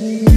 me.